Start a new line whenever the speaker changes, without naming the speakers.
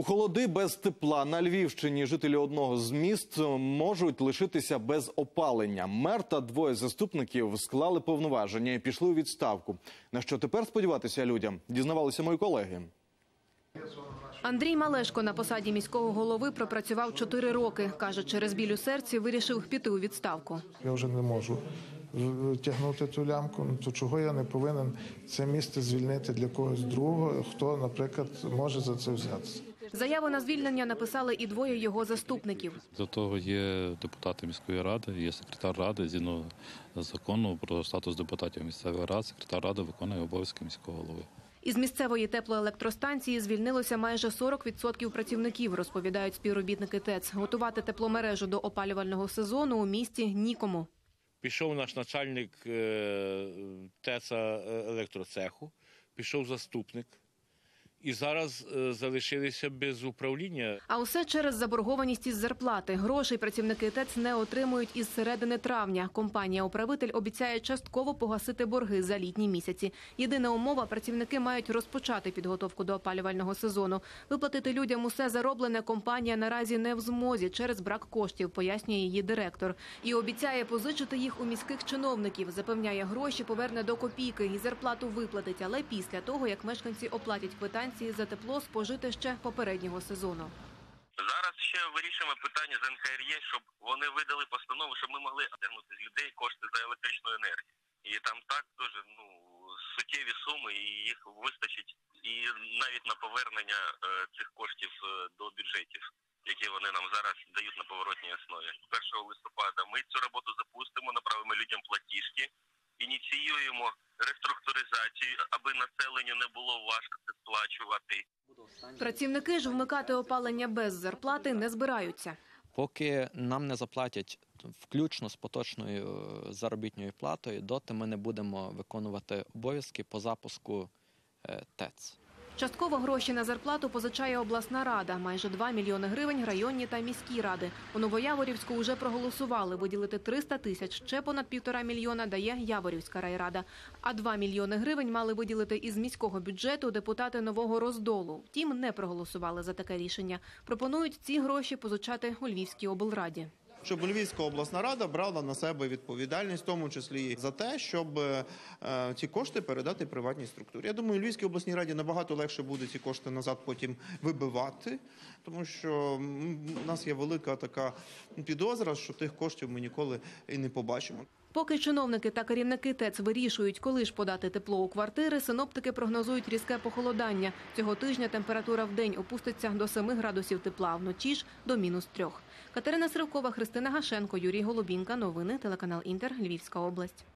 У холоди без тепла на Львівщині жителі одного з міст можуть лишитися без опалення. Мер та двоє заступників склали повноваження і пішли у відставку. На що тепер сподіватися людям? Дізнавалися мої колеги.
Андрій Малешко на посаді міського голови пропрацював чотири роки. Каже, через біль у серці вирішив піти у відставку.
Я вже не можу тягнути цю лямку. Ну то чого я не повинен це місце звільнити для когось другого, хто, наприклад, може за це взятися.
Заяву на звільнення написали і двоє його заступників.
До того є депутати міської ради, є секретар ради. Згідно закону про статус депутатів місцевої ради, секретар ради виконує обов'язки міського голови.
Із місцевої теплоелектростанції звільнилося майже 40% працівників, розповідають співробітники ТЕЦ. Готувати тепломережу до опалювального сезону у місті нікому.
Пішов наш начальник е, ТЕЦа е, електроцеху, пішов заступник. І зараз е, залишилися без управління.
А усе через заборгованість із зарплати. Грошей працівники ТЕЦ не отримують із середини травня. Компанія-управитель обіцяє частково погасити борги за літні місяці. Єдина умова – працівники мають розпочати підготовку до опалювального сезону. Виплатити людям усе зароблене компанія наразі не в змозі через брак коштів, пояснює її директор. І обіцяє позичити їх у міських чиновників. Запевняє, гроші поверне до копійки і зарплату виплатить, але після того, як мешканці оплатять квитанції за тепло спожите ще попереднього сезону.
Зараз ще вирішуємо питання з НКРЄ, щоб вони видали постанову, щоб ми могли отримати з людей кошти за електричну енергію. І там так дуже ну суттєві суми, і їх вистачить і навіть на повернення е, цих коштів е, до бюджетів, які вони нам зараз дають на поворотній основі. 1 листопада ми цю роботу запустимо, направимо людям платіжки, ініціюємо реструктуризацію, аби населенню не було важко це сплачувати.
Працівники ж вмикати опалення без зарплати не збираються.
Поки нам не заплатять включно з поточною е, заробітною платою, доти ми не будемо виконувати обов'язки по запуску е, ТЕЦ.
Частково гроші на зарплату позичає обласна рада. Майже 2 мільйони гривень районні та міські ради. У Новояворівську вже проголосували виділити 300 тисяч. Ще понад півтора мільйона дає Яворівська райрада. А 2 мільйони гривень мали виділити із міського бюджету депутати нового роздолу. Втім, не проголосували за таке рішення. Пропонують ці гроші позичати у Львівській облраді.
Щоб Львівська обласна рада брала на себе відповідальність, в тому числі за те, щоб е, ці кошти передати приватній структурі. Я думаю, Львівській обласній раді набагато легше буде ці кошти назад потім вибивати, тому що в нас є велика така підозра, що тих коштів ми ніколи і не побачимо.
Поки чиновники та керівники ТЕЦ вирішують, коли ж подати тепло у квартири, синоптики прогнозують різке похолодання. Цього тижня температура в день опуститься до 7 градусів тепла, вночі ж до мінус 3. Катерина Сривкова, Христина Гашенко, Юрій Голубінка. Новини телеканал Інтер, Львівська область.